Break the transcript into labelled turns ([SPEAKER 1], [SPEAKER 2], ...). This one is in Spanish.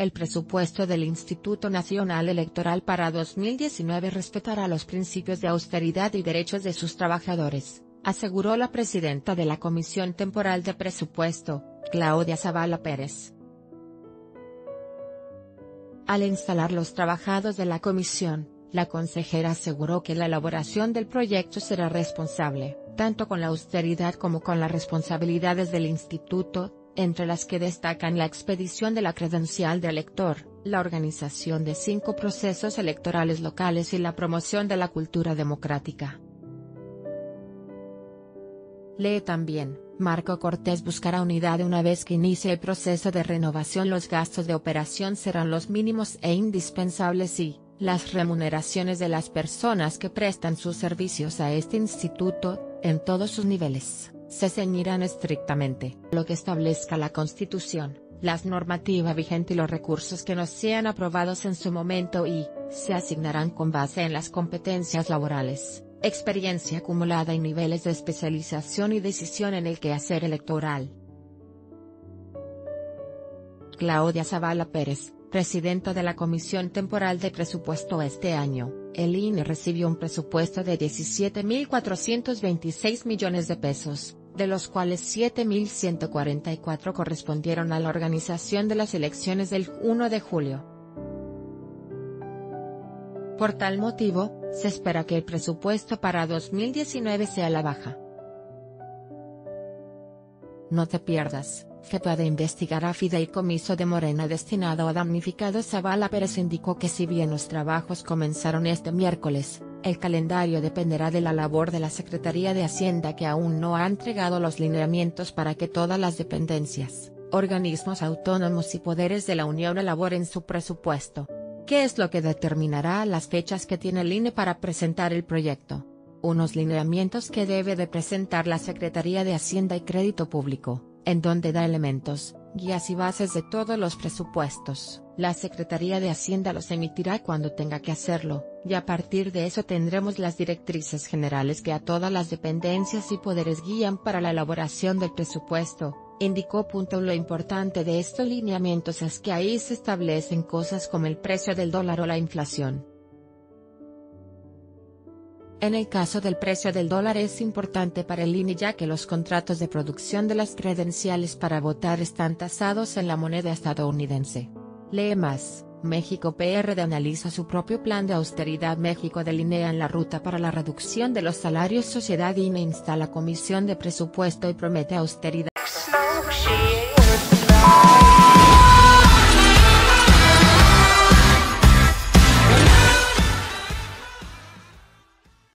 [SPEAKER 1] El presupuesto del Instituto Nacional Electoral para 2019 respetará los principios de austeridad y derechos de sus trabajadores, aseguró la presidenta de la Comisión Temporal de Presupuesto, Claudia Zavala Pérez. Al instalar los trabajados de la comisión, la consejera aseguró que la elaboración del proyecto será responsable, tanto con la austeridad como con las responsabilidades del instituto, entre las que destacan la expedición de la credencial de elector, la organización de cinco procesos electorales locales y la promoción de la cultura democrática. Lee también, Marco Cortés buscará unidad una vez que inicie el proceso de renovación los gastos de operación serán los mínimos e indispensables y, las remuneraciones de las personas que prestan sus servicios a este instituto, en todos sus niveles se ceñirán estrictamente lo que establezca la Constitución, las normativa vigente y los recursos que nos sean aprobados en su momento y, se asignarán con base en las competencias laborales, experiencia acumulada y niveles de especialización y decisión en el quehacer electoral. Claudia Zavala Pérez, presidenta de la Comisión Temporal de Presupuesto este año, el INE recibió un presupuesto de 17.426 millones de pesos, de los cuales 7.144 correspondieron a la organización de las elecciones del 1 de julio. Por tal motivo, se espera que el presupuesto para 2019 sea la baja. No te pierdas, jefa de investigar a Fideicomiso de Morena destinado a damnificados Zavala Pérez indicó que si bien los trabajos comenzaron este miércoles, el calendario dependerá de la labor de la Secretaría de Hacienda que aún no ha entregado los lineamientos para que todas las dependencias, organismos autónomos y poderes de la Unión elaboren su presupuesto. ¿Qué es lo que determinará las fechas que tiene el INE para presentar el proyecto? Unos lineamientos que debe de presentar la Secretaría de Hacienda y Crédito Público, en donde da elementos, guías y bases de todos los presupuestos. La Secretaría de Hacienda los emitirá cuando tenga que hacerlo, y a partir de eso tendremos las directrices generales que a todas las dependencias y poderes guían para la elaboración del presupuesto, indicó. Lo importante de estos lineamientos es que ahí se establecen cosas como el precio del dólar o la inflación. En el caso del precio del dólar es importante para el INE ya que los contratos de producción de las credenciales para votar están tasados en la moneda estadounidense. Lee más, México PRD analiza su propio plan de austeridad. México delinea en la ruta para la reducción de los salarios. Sociedad INE instala comisión de presupuesto y promete austeridad